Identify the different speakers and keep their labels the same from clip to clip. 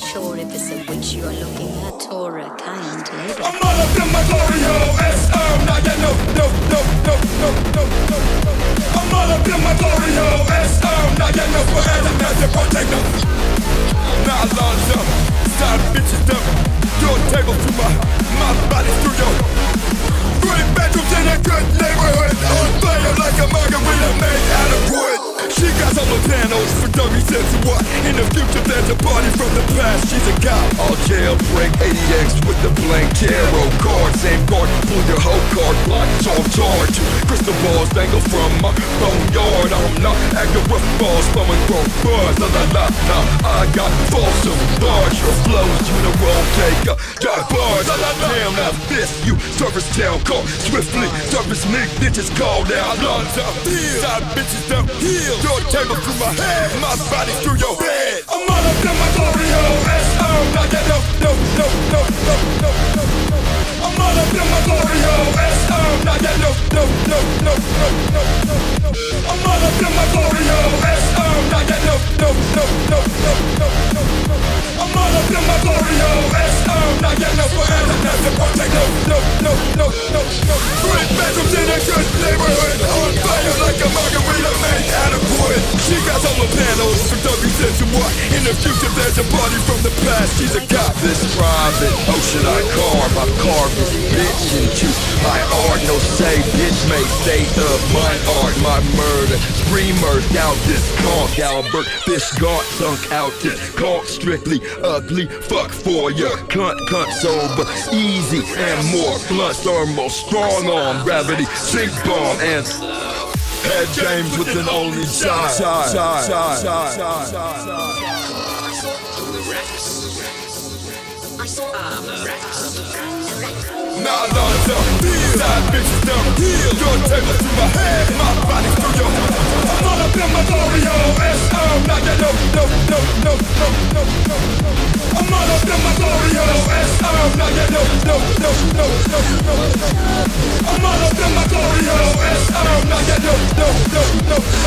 Speaker 1: sure if it's a witch you are looking at or a kind lady.
Speaker 2: I'm all up in my glory. S.O. Now you know, no, no, no, no, no, She's a cop.
Speaker 3: All jailbreak 80x with the blank tarot card. Same card, pull your whole card block. So I'm. Crystal balls dangle from my boneyard. I'm not acting rough balls, flowing grow buzz. La la la la. I got false large. Your flows, wrong taker. Got bars. La la la. Damn, now this you service town call swiftly. Service me, bitches called out.
Speaker 2: Lungs up, side bitches don't heal. Your table through my head, my body through your bed. All up in my glory. S.O. W what? In the future, there's a body from the past. She's a cop.
Speaker 3: This private, should I carve? I carve this bitch into my art. No say, bitch may state of my art. My murder, screamers out this conch. Albert, this gaunt sunk out this conch. Strictly ugly, fuck for ya. Cunt, cunt sober, easy and more blunt. Thermal, strong arm, gravity, sink bomb, and head games with an only child. child, child, child, child, child.
Speaker 2: Now lungs up, side bitches don't. Your table through my head, my body through your. I'm all up in my glory. S.O. Now you know, no, no, no, no, no, no. I'm all up in my glory. S.O. Now you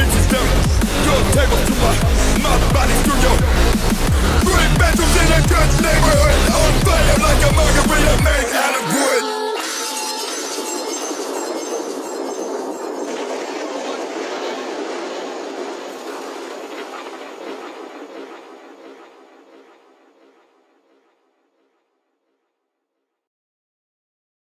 Speaker 2: bitches jealous. Girl, tables to my, my body through your.